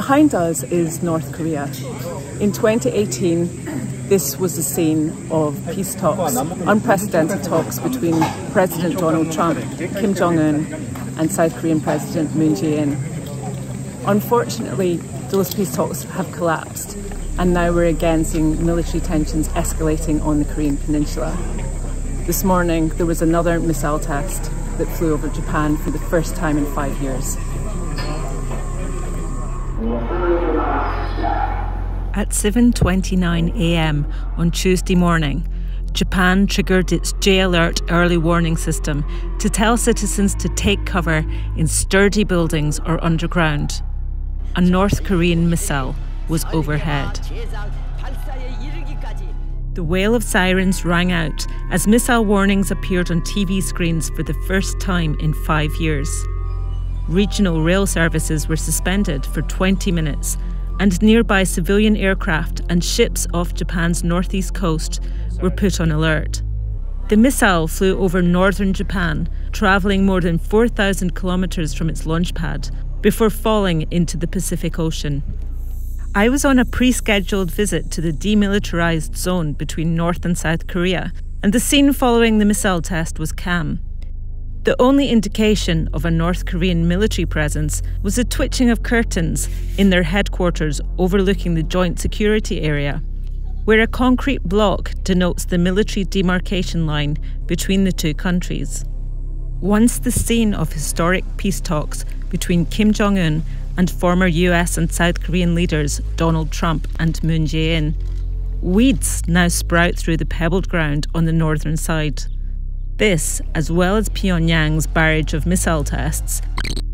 Behind us is North Korea. In 2018, this was the scene of peace talks, unprecedented talks between President Donald Trump, Kim Jong un, and South Korean President Moon Jae in. Unfortunately, those peace talks have collapsed, and now we're again seeing military tensions escalating on the Korean Peninsula. This morning, there was another missile test that flew over Japan for the first time in five years. At 7:29 a.m. on Tuesday morning, Japan triggered its J Alert early warning system to tell citizens to take cover in sturdy buildings or underground. A North Korean missile was overhead. The wail of sirens rang out as missile warnings appeared on TV screens for the first time in five years. Regional rail services were suspended for 20 minutes and nearby civilian aircraft and ships off Japan's northeast coast were put on alert. The missile flew over northern Japan, travelling more than 4,000 kilometres from its launch pad before falling into the Pacific Ocean. I was on a pre scheduled visit to the demilitarised zone between North and South Korea, and the scene following the missile test was calm. The only indication of a North Korean military presence was a twitching of curtains in their headquarters overlooking the joint security area, where a concrete block denotes the military demarcation line between the two countries. Once the scene of historic peace talks between Kim Jong un and former US and South Korean leaders Donald Trump and Moon Jae in, weeds now sprout through the pebbled ground on the northern side. This, as well as Pyongyang's barrage of missile tests,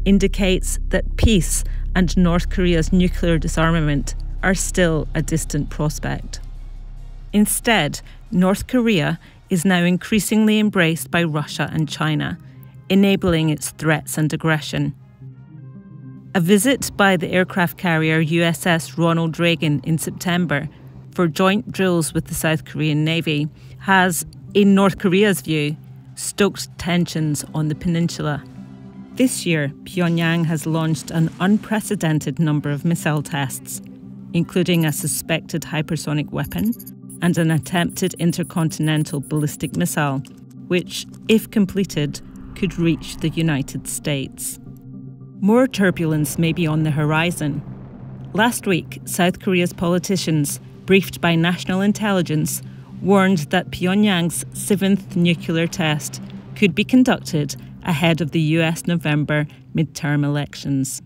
indicates that peace and North Korea's nuclear disarmament are still a distant prospect. Instead, North Korea is now increasingly embraced by Russia and China, enabling its threats and aggression. A visit by the aircraft carrier USS Ronald Reagan in September for joint drills with the South Korean Navy has, in North Korea's view, stoked tensions on the peninsula. This year, Pyongyang has launched an unprecedented number of missile tests, including a suspected hypersonic weapon and an attempted intercontinental ballistic missile, which, if completed, could reach the United States. More turbulence may be on the horizon. Last week, South Korea's politicians, briefed by national intelligence, warned that Pyongyang's seventh nuclear test could be conducted ahead of the US November midterm elections.